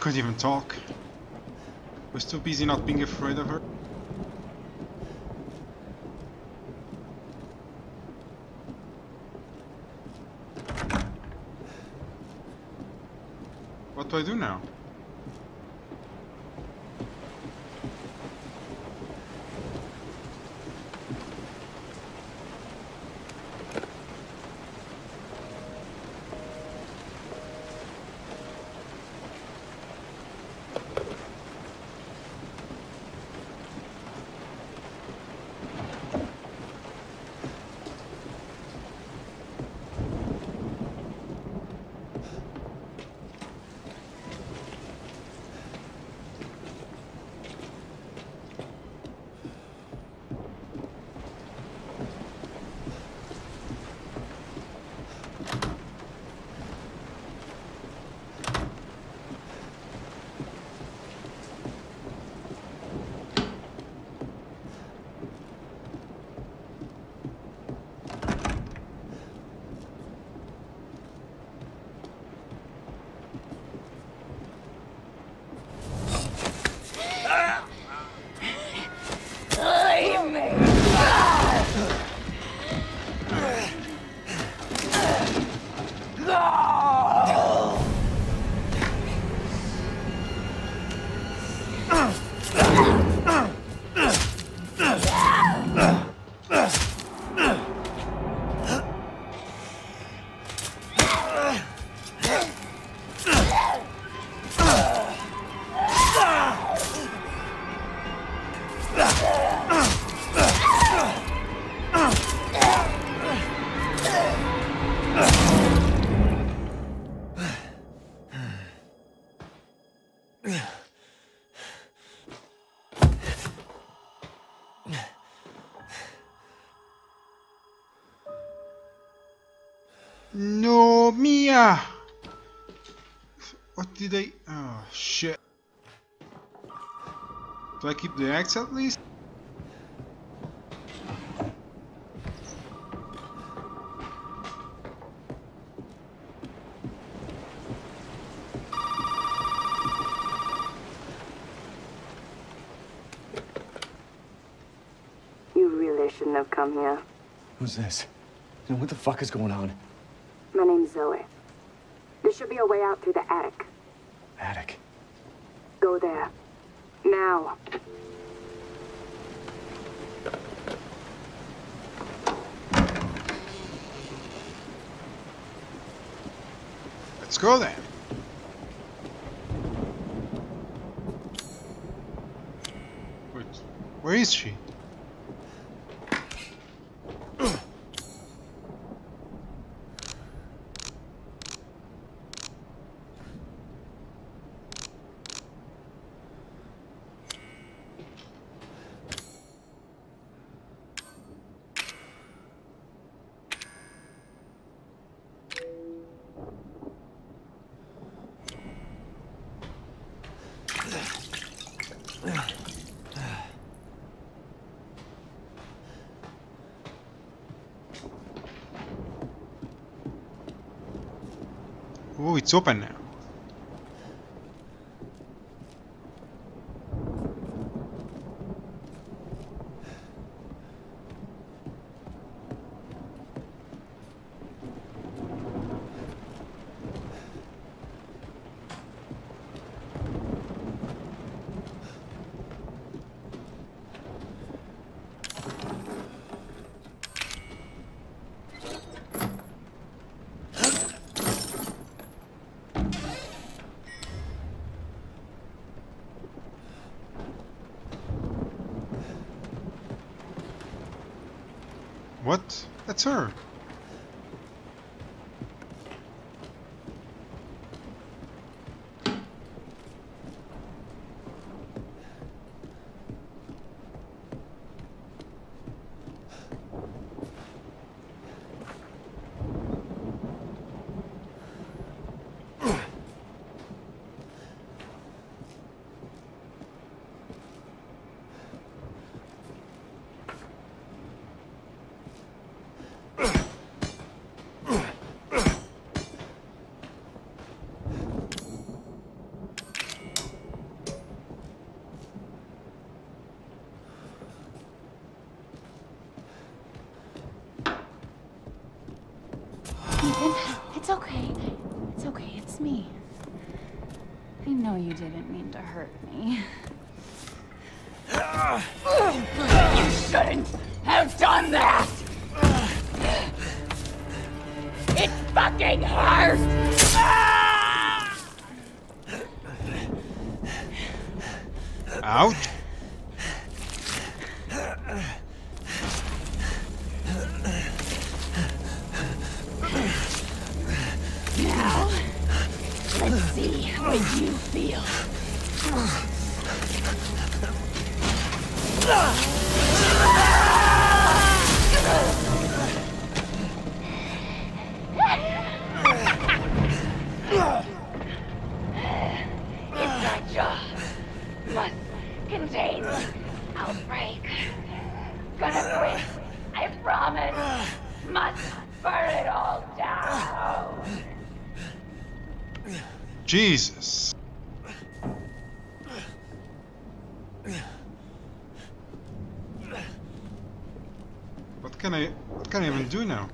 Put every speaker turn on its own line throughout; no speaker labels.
couldn't even talk. Was too busy not being afraid of her. What do I do now? No, Mia! What did I... Oh, shit. Do I keep the axe at least?
You really shouldn't have come here.
Who's this? And what the fuck is going on?
My name's Zoe. There should be a way out through the attic.
Attic.
Go there. Now.
Let's go then. Wait, where is she? It's open now. What? That's her. Ugh.
Ethan. It's okay. It's okay. It's me. I know you didn't mean to hurt me.
You shouldn't have done that! It fucking hurts!
Ouch.
Gonna quit, I promise. Must burn it all down.
Jesus. What can I what can I even do now?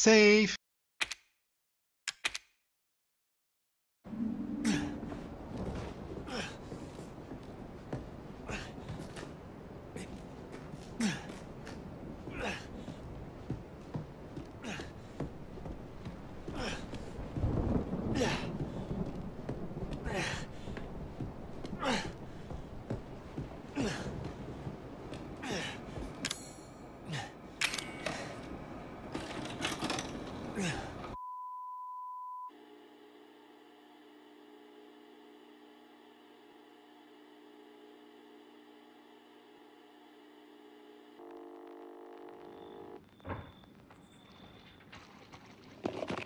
Save.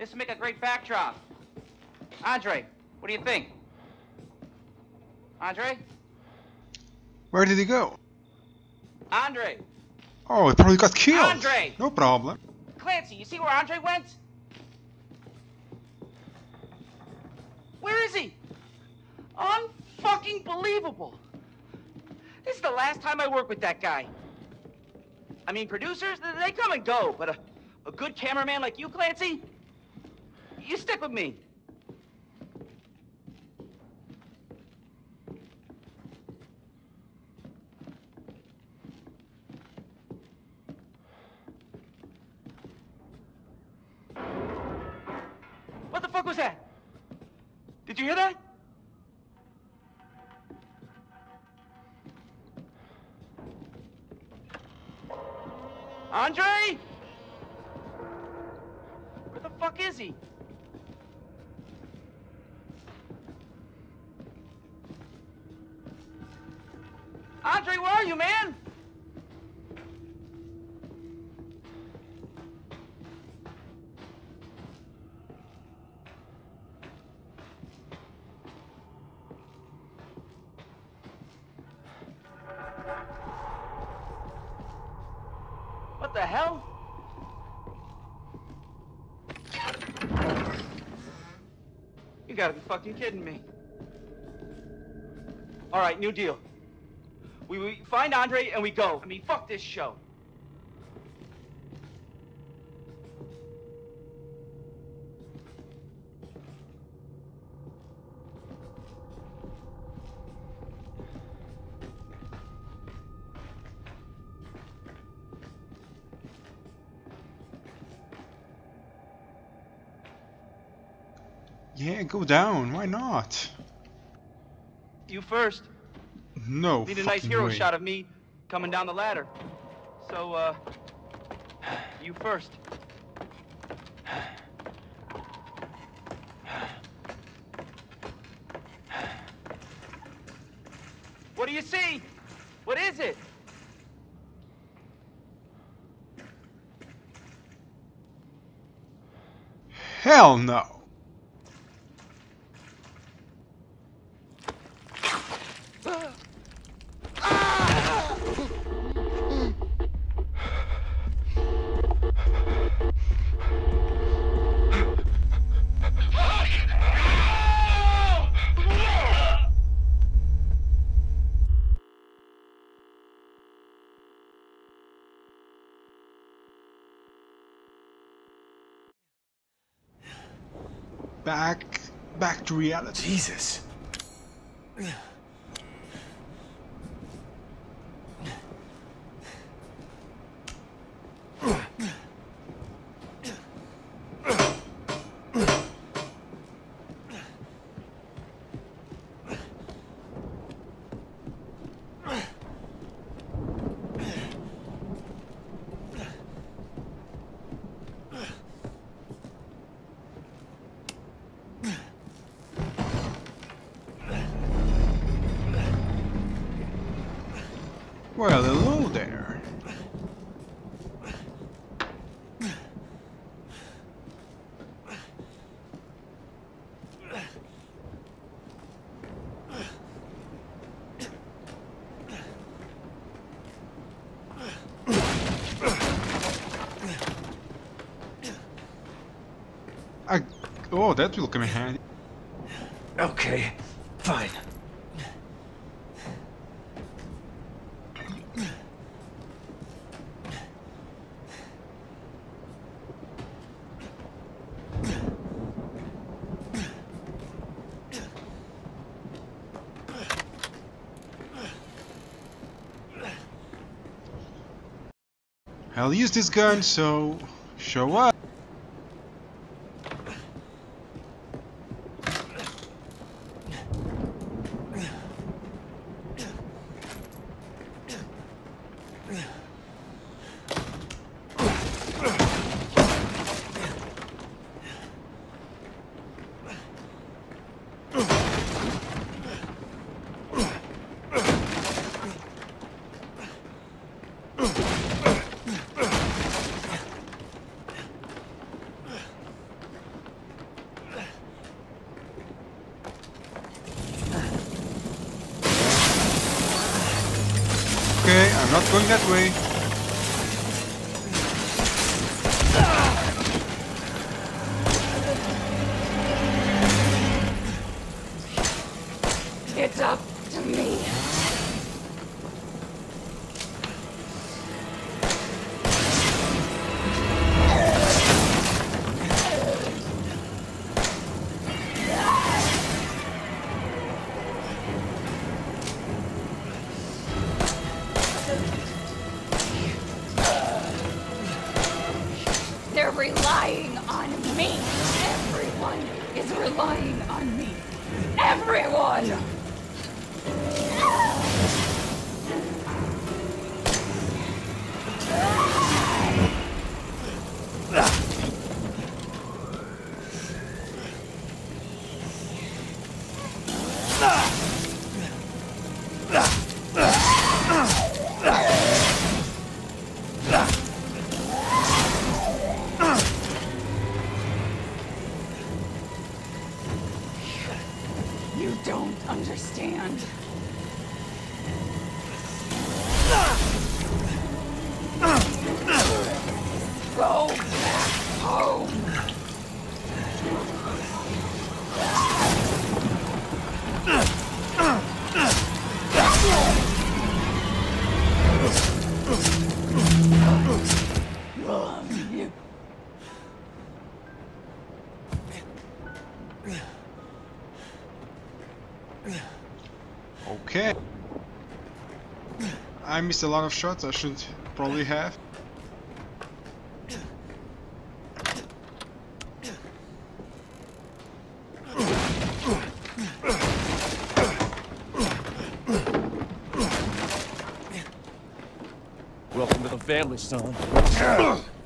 this would make a great backdrop. Andre, what do you think? Andre?
Where did he go?
Andre!
Oh, he probably got killed.
Andre!
No problem.
Clancy, you see where Andre went? Where is he? Unfucking believable. This is the last time I work with that guy. I mean, producers, they come and go, but a, a good cameraman like you, Clancy, you stick with me. What the fuck was that? Did you hear that? Andre? Where the fuck is he? You, man? What the hell? You gotta be fucking kidding me. All right, new deal. We, we find Andre and we go. I mean, fuck this show.
Yeah, go down. Why not?
You first.
No.
Need a nice hero
way.
shot of me coming down the ladder. So, uh, you first. What do you see? What is it?
Hell no. Back, back to reality.
Jesus.
Well, hello there. I, oh, that will come in handy.
Okay, fine.
I'll use this gun, so show up.
Going that way.
You
Okay. I missed a lot of shots I should probably have.
To son.